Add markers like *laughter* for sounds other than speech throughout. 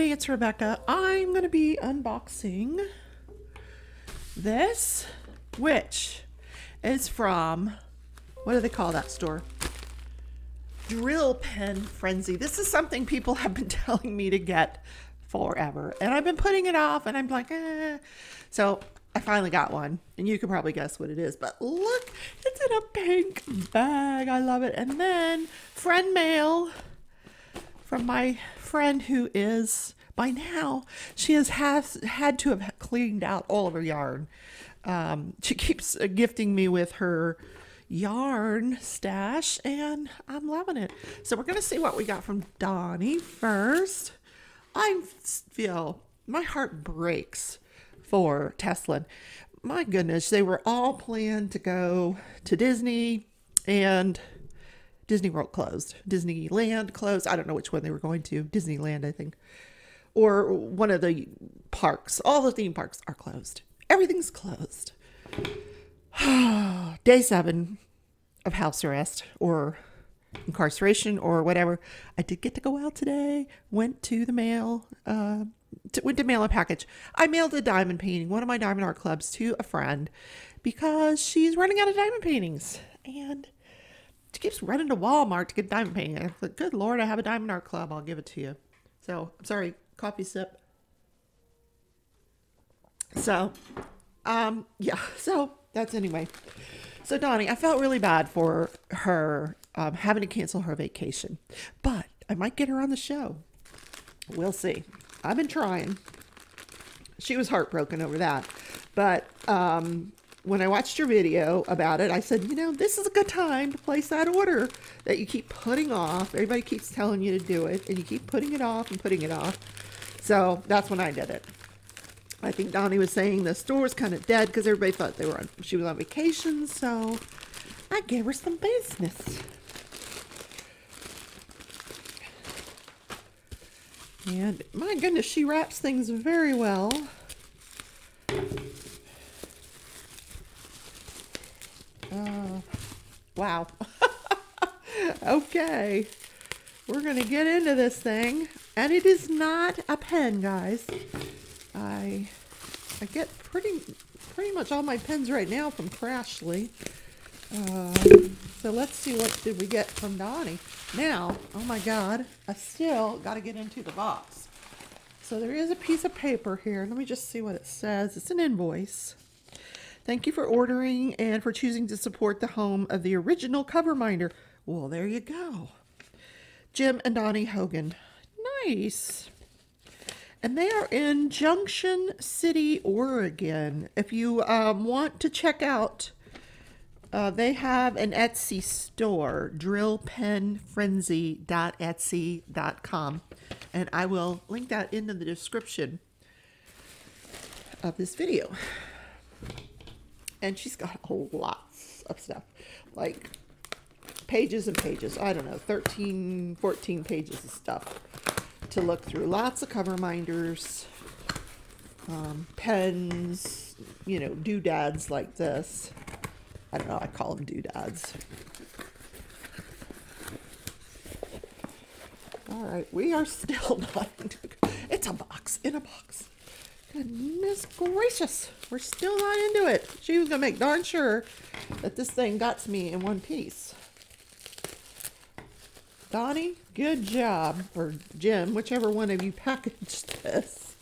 Everybody, it's Rebecca. I'm going to be unboxing this, which is from, what do they call that store? Drill Pen Frenzy. This is something people *laughs* have been telling me to get forever. And I've been putting it off and I'm like, eh. So I finally got one. And you can probably guess what it is. But look, it's in a pink bag. I love it. And then friend mail from my friend who is by now she has has had to have cleaned out all of her yarn. Um, she keeps gifting me with her yarn stash, and I'm loving it. So we're gonna see what we got from Donnie first. I feel my heart breaks for Teslin. My goodness, they were all planned to go to Disney and Disney World closed, Disneyland closed. I don't know which one they were going to. Disneyland, I think, or one of the parks. All the theme parks are closed. Everything's closed. *sighs* Day seven of house arrest or incarceration or whatever. I did get to go out today. Went to the mail. Uh, to, went to mail a package. I mailed a diamond painting, one of my diamond art clubs, to a friend because she's running out of diamond paintings and she keeps running to Walmart to get diamond painting. Like, good lord, I have a diamond art club. I'll give it to you. So I'm sorry, coffee sip. So, um, yeah. So that's anyway. So Donnie, I felt really bad for her um, having to cancel her vacation, but I might get her on the show. We'll see. I've been trying. She was heartbroken over that, but um, when I watched your video about it, I said, you know, this is a good time to place that order that you keep putting off. Everybody keeps telling you to do it, and you keep putting it off and putting it off. So that's when I did it. I think Donnie was saying the store was kind of dead because everybody thought they were on, she was on vacation. So I gave her some business. And my goodness, she wraps things very well. Wow. *laughs* okay. We're going to get into this thing. And it is not a pen, guys. I I get pretty pretty much all my pens right now from Crashly. Uh, so let's see what did we get from Donnie. Now, oh my God, I still got to get into the box. So there is a piece of paper here. Let me just see what it says. It's an invoice. Thank you for ordering and for choosing to support the home of the original cover minder. Well, there you go. Jim and Donnie Hogan. Nice. And they are in Junction City, Oregon. If you um, want to check out, uh, they have an Etsy store, drillpenfrenzy.etsy.com. And I will link that into the description of this video and she's got lots of stuff. Like pages and pages. I don't know 13 14 pages of stuff to look through. Lots of cover minders um, pens you know doodads like this. I don't know i call them doodads. All right we are still *laughs* not it's a box in a box. Goodness gracious. We're still not into it. She was going to make darn sure that this thing got to me in one piece. Donnie, good job. Or Jim, whichever one of you packaged *laughs* this.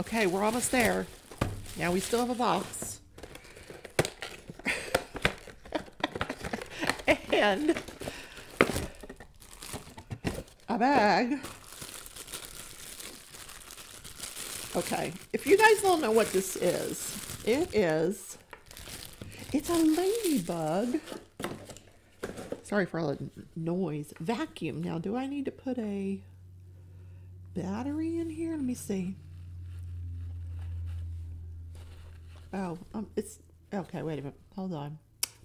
Okay, we're almost there. Now we still have a box. *laughs* and a bag Okay, if you guys don't know what this is, it is, it's a ladybug. Sorry for all the noise. Vacuum. Now, do I need to put a battery in here? Let me see. Oh, um, it's, okay, wait a minute. Hold on.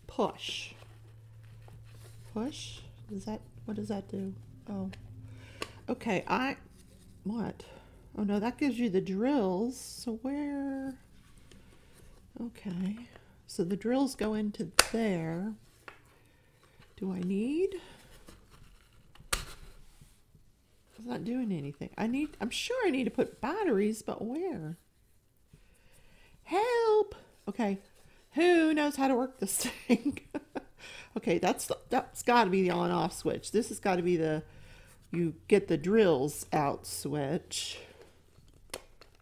Push. Push? Does that, what does that do? Oh. Okay, I, what? Oh no, that gives you the drills. So where? Okay. So the drills go into there. Do I need? It's not doing anything. I need, I'm sure I need to put batteries, but where? Help! Okay, who knows how to work this *laughs* thing? okay, that's that's got to be the on-off switch. This has got to be the you get the drills out switch.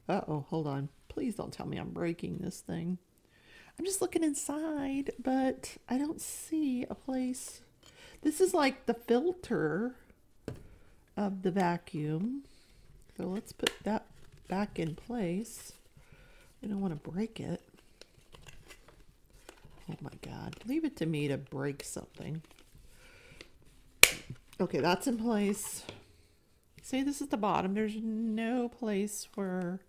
Uh-oh, hold on. Please don't tell me I'm breaking this thing. I'm just looking inside, but I don't see a place. This is like the filter of the vacuum. So let's put that back in place. I don't want to break it. Oh my God. Leave it to me to break something. Okay, that's in place. See, this is the bottom. There's no place for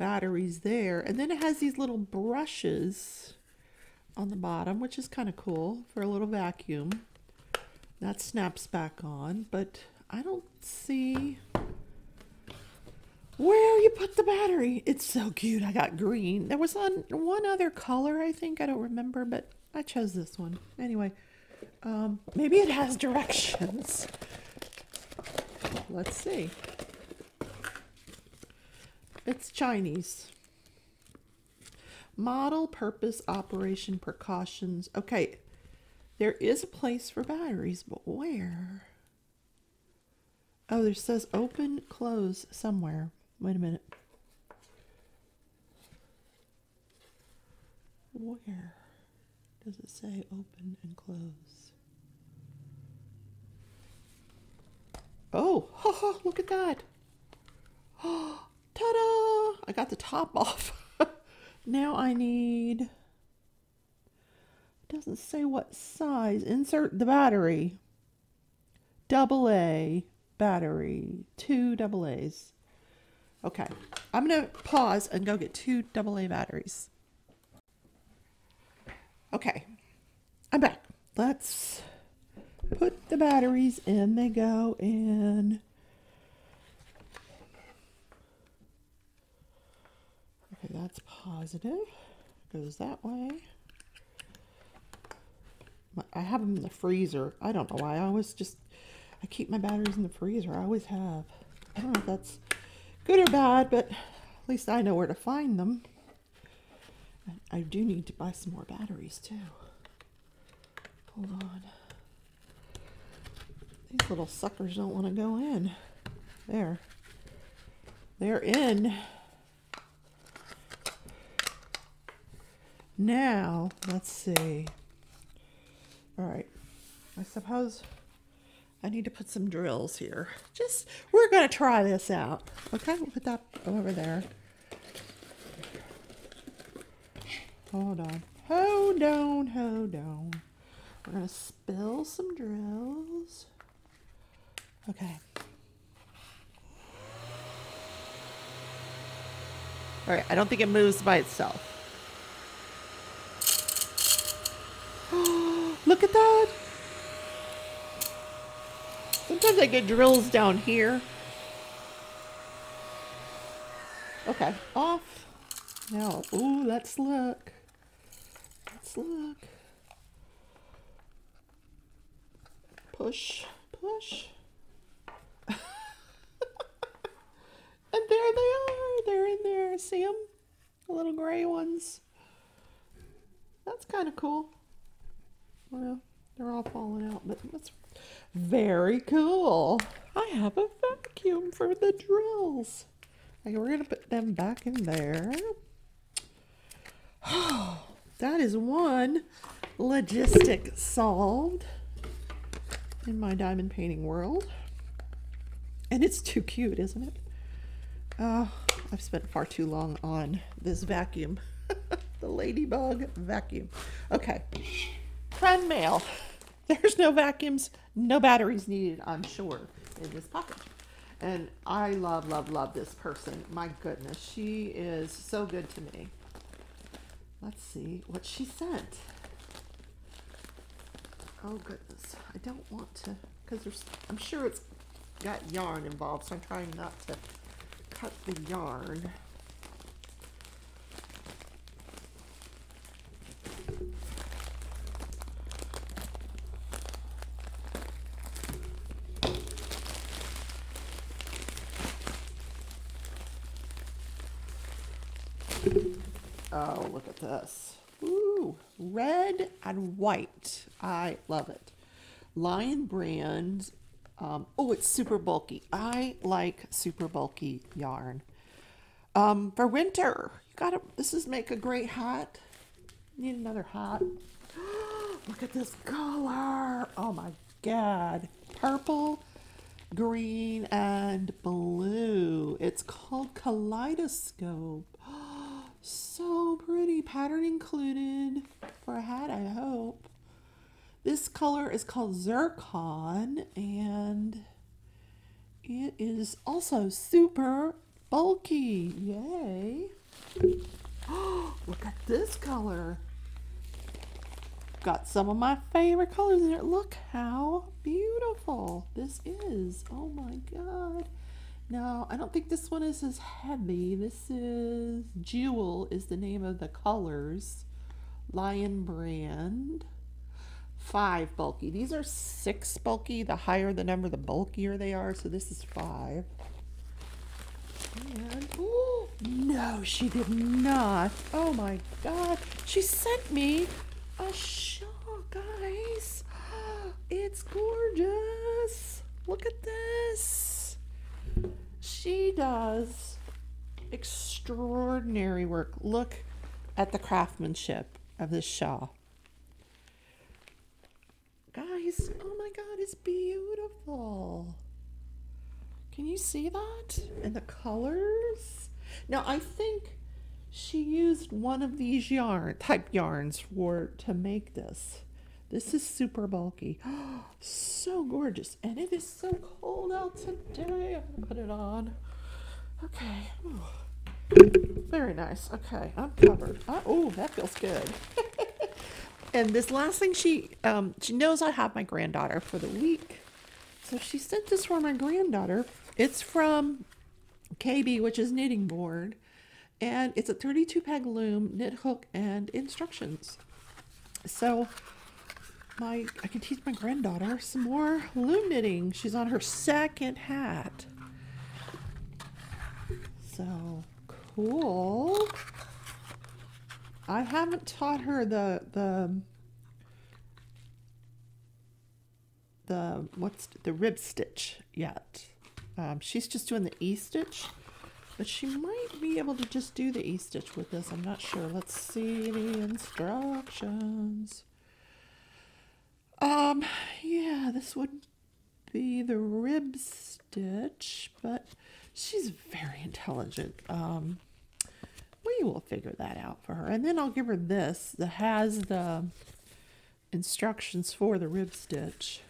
batteries there. And then it has these little brushes on the bottom, which is kind of cool for a little vacuum. That snaps back on, but I don't see where you put the battery. It's so cute. I got green. There was on one other color, I think. I don't remember, but I chose this one. Anyway, um, maybe it has directions. Let's see. It's Chinese. Model, purpose, operation, precautions. Okay, there is a place for batteries, but where? Oh, there says open, close somewhere. Wait a minute. Where does it say open and close? Oh, ha *laughs* ha, look at that. *gasps* Oh, ta-da! I got the top off. *laughs* now I need, it doesn't say what size. Insert the battery. Double A battery, two double A's. Okay, I'm gonna pause and go get two AA batteries. Okay, I'm back. Let's put the batteries in. They go in. That's positive. Goes that way. I have them in the freezer. I don't know why. I always just, I keep my batteries in the freezer. I always have. I don't know if that's good or bad, but at least I know where to find them. I do need to buy some more batteries too. Hold on. These little suckers don't want to go in. There. They're in. Now, let's see. All right. I suppose I need to put some drills here. Just, we're going to try this out. Okay, we'll put that over there. Hold on. Hold on, hold on. We're to spill some drills. Okay. All right, I don't think it moves by itself. Look at that. Sometimes I get drills down here. Okay, off. Now, ooh, let's look. Let's look. Push, push. *laughs* and there they are. They're in there. See them? The little gray ones. That's kind of cool. Well, they're all falling out, but that's very cool. I have a vacuum for the drills. Okay, we're going to put them back in there. Oh, *sighs* that is one logistic solved in my diamond painting world. And it's too cute, isn't it? Oh, I've spent far too long on this vacuum. *laughs* the ladybug vacuum. Okay. Friend mail. *laughs* There's no vacuums, no batteries needed, I'm sure, in this package. And I love, love, love this person. My goodness, she is so good to me. Let's see what she sent. Oh goodness, I don't want to, because there's, I'm sure it's got yarn involved, so I'm trying not to cut the yarn. Oh, look at this. Ooh, red and white. I love it. Lion brand. Um, oh, it's super bulky. I like super bulky yarn. Um, for winter, you gotta, this is make a great hat. Need another hat. *gasps* Look at this color. Oh my God. Purple, green, and blue. It's called Kaleidoscope. So pretty. Pattern included for a hat, I hope. This color is called Zircon and it is also super bulky. Yay. *gasps* Look at this color. Got some of my favorite colors in it. Look how beautiful this is. Oh my god. Now, I don't think this one is as heavy. This is Jewel is the name of the colors. Lion brand. Five bulky. These are six bulky. The higher the number, the bulkier they are. So this is five. And, oh, no, she did not. Oh my God. She sent me a shawl, guys. *gasps* It's gorgeous. Look at this. She does extraordinary work. Look at the craftsmanship of this shawl. Guys, oh my God, it's beautiful. Can you see that? And the colors? Now, I think she used one of these yarn type yarns for to make this. This is super bulky. *gasps* so gorgeous. And it is so cold out today. I'm gonna put it on. Okay. Very nice. Okay, I'm covered. oh, that feels good. *laughs* and this last thing she um she knows I have my granddaughter for the week. So she sent this for my granddaughter. It's from KB, which is knitting board. And it's a 32 peg loom, knit hook, and instructions. So my I can teach my granddaughter some more loom knitting. She's on her second hat. So cool. I haven't taught her the the the what's the rib stitch yet. Um, she's just doing the E stitch, but she might be able to just do the E stitch with this. I'm not sure. Let's see the instructions. Um, yeah, this would be the rib stitch, but she's very intelligent. Um, we will figure that out for her. And then I'll give her this that has the instructions for the rib stitch.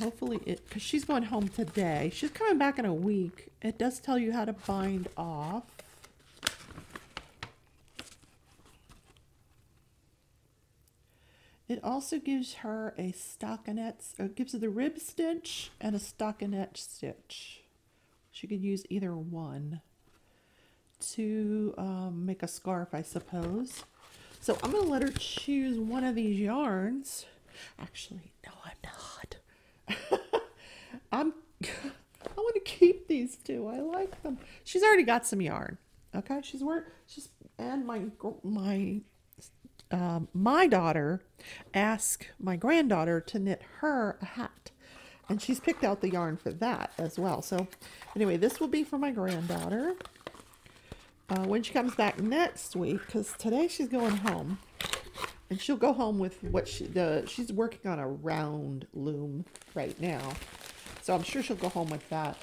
Hopefully it, because she's going home today. She's coming back in a week. It does tell you how to bind off. It also gives her a stockinette, or gives her the rib stitch and a stockinette stitch. She could use either one to um, make a scarf, I suppose. So I'm going to let her choose one of these yarns. Actually, no, I'm not. *laughs* I'm, *laughs* I want to keep these two. I like them. She's already got some yarn. Okay, she's wearing, she's, and my, my um, my daughter asked my granddaughter to knit her a hat. And she's picked out the yarn for that as well. So anyway, this will be for my granddaughter. Uh, when she comes back next week, because today she's going home. And she'll go home with what she does. She's working on a round loom right now. So I'm sure she'll go home with that.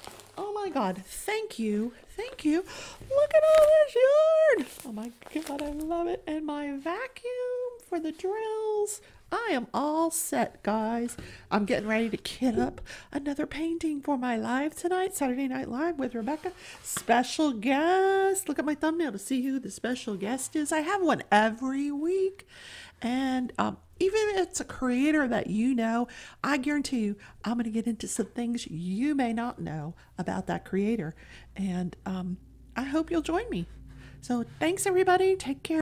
Oh my God, thank you, thank you. Look at all this yard. Oh my God, I love it. And my vacuum for the drills. I am all set, guys. I'm getting ready to kit up another painting for my live tonight, Saturday Night Live with Rebecca. Special guest. Look at my thumbnail to see who the special guest is. I have one every week. And um, even if it's a creator that you know, I guarantee you, I'm going to get into some things you may not know about that creator. And um, I hope you'll join me. So thanks, everybody. Take care.